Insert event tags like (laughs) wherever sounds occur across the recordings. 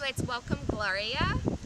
let's welcome Gloria.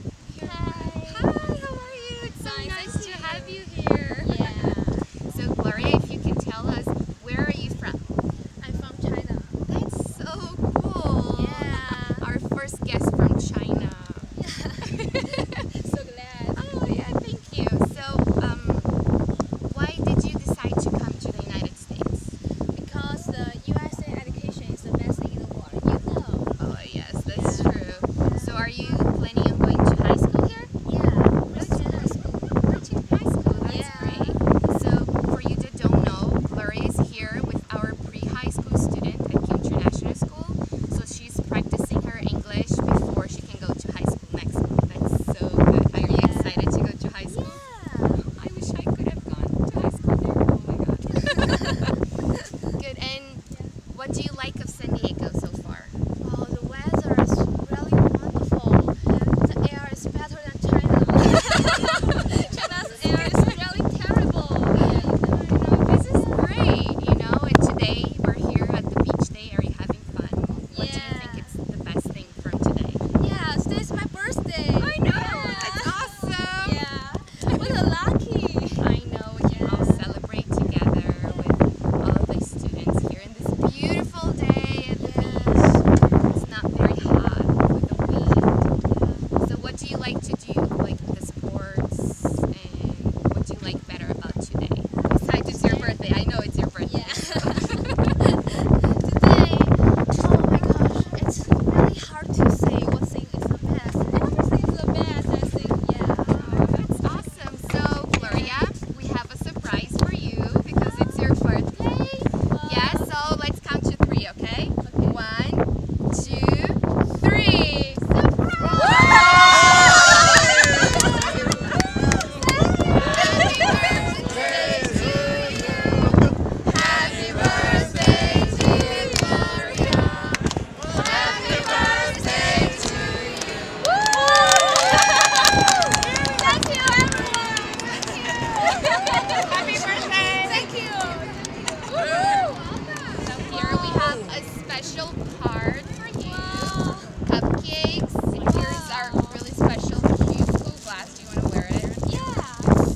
special card for you. Wow. Cupcakes. And wow. here's our really special cute blue glass. Do you want to wear it? Yeah.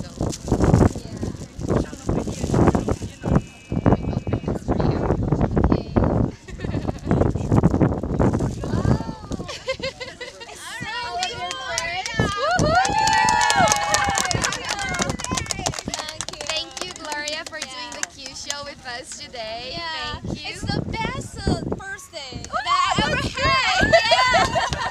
So Thank you, Gloria, for yeah. doing the Q show with us today. Yeah. Thank you. It's the best first day Ooh, that I ever had. (laughs) Yeah.